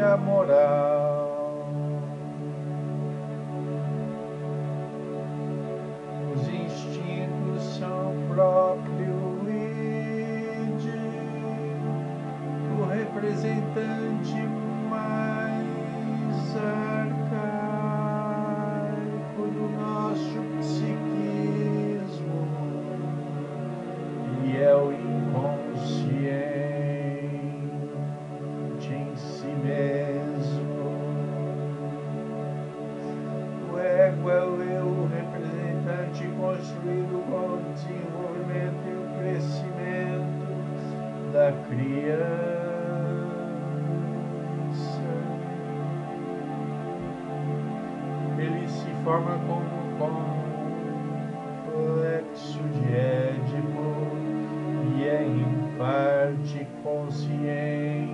a moral. Os instintos são próprio id, o representante ego é o representante construído com o desenvolvimento e o crescimento da criança. Ele se forma como complexo de Édipo e é em parte consciente